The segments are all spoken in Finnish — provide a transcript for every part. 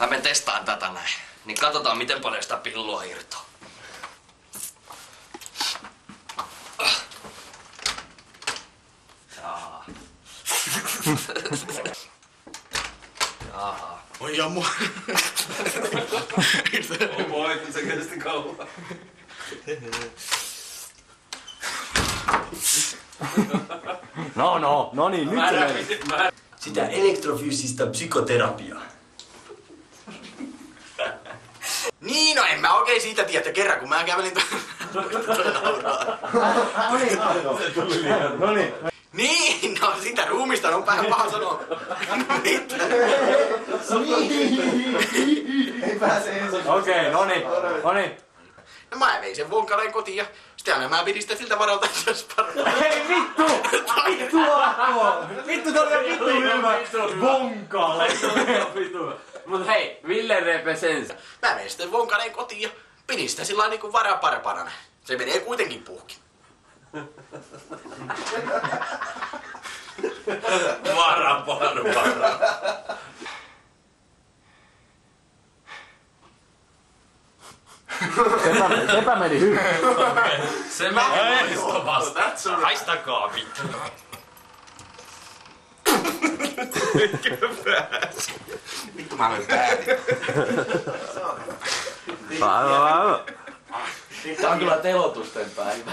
Mä menen testaan tätä näin. Niin katsotaan miten paljon sitä pillua irtoaa. Jaa. Jaa. Oi ja mua. Voi, kun se kesti kauan. No no, no niin, nyt se meni. Sitä elektrofyysistä psykoterapiaa. Niin, no en mä oikein siitä tiedä, että kerran kun mä kävelin tu- No niin. Niin, no sitä ruumista on vähän paha sanoa. Mitä? Okei, no niin, no niin. No mä vein sen vonkaleen kotiin ja sitten aina mä pidin sitä siltä varalta, että jos paremmin. Hei vittu! Vittu! Vittu, tää oli vittu hyvä! Bonkalle! Vitu. Mut hei, Ville repe sen. Mä vein sitten vonkaleen kotiin ja pidin sitä sillä lailla niinku varaparpanana. Se menee kuitenkin puhki. Vara, vara, vara. Sepä, sepä meni hyvin. Se meni loistavasti. Haistakaa vittu. Vittu mä löin pääni. Tää on kyllä telotusten päivä.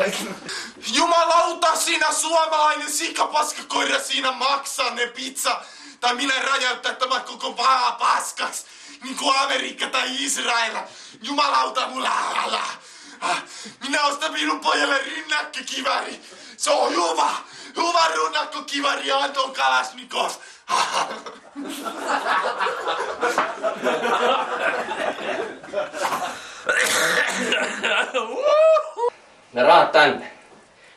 Jumalauta, sinä suomalainen sikapaskakoira, siinä maksaa ne pizza. Tai minä rajoittaa tämä koko maa paskaks. Niin kuin Amerikka tai Israel. Jumalauta, mulla älä. Ah, Minä ostan minun pojalle rynnäkkökiväri. Se on hyvä. Hyvä rynnäkkökiväri Anton Kalasnikov. Ne rahat tänne.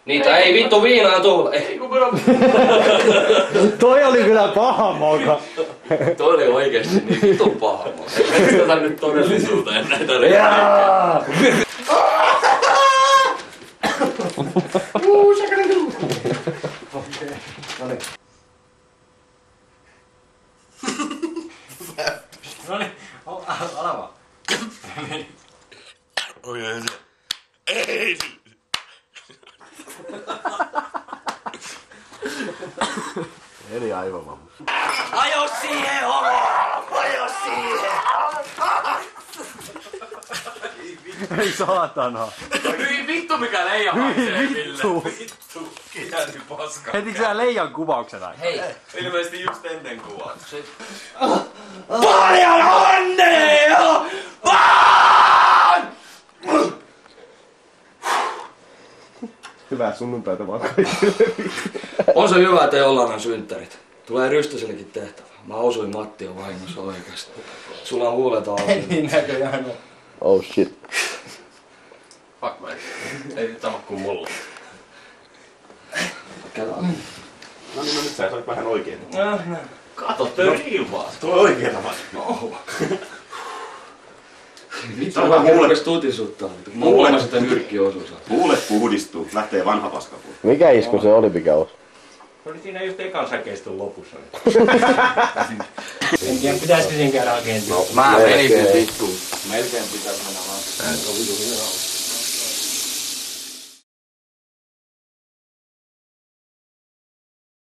Niitä ei vittu viinaa tule. Ei kun Toi oli kyllä paha moka. Toi oli oikeesti niin vittu paha. Tätä nyt todellisuuteen näitä Jaa! No niin, ala vaan. Oi, ei se. Ei. Eli aivovamma. Ajo siihen, homo! Ajo siihen! Ei saatana. Hyi vittu mikä leija Hyi haisee vittu. Vittu. Kiäsi paska. Hetikö sä leijan kuvauksena? Hei. Ilmeisesti just ennen kuvaa. Paljon onnea! Vaan! Hyvää sunnuntaita vaan kaikille. On se hyvä, että Jollanan synttärit. Tulee Rystösellekin tehtävä. Mä osuin Matti on vahingossa oikeasti. Sulla on huulet auki. Niin näköjään on. Oh shit. Fuck man. Ei sama kuin mulla. Katsotaan. No niin, no nyt sä soit vähän oikein. Kato, toi riivaa. Tuo oikeeta vaan. Vittu, mä hirveästi tutisuttaa. Mä huomasin, että nyrkki osuu. Huulet puhdistuu, lähtee vanha paskapuu. Mikä isku se oli, mikä osu? Se oli siinä just ekan säkeistön lopussa. En tiedä, pitäisikö sen käydä hakemaan. Mä menin vittuun. Melkein pitäis mennä vaan.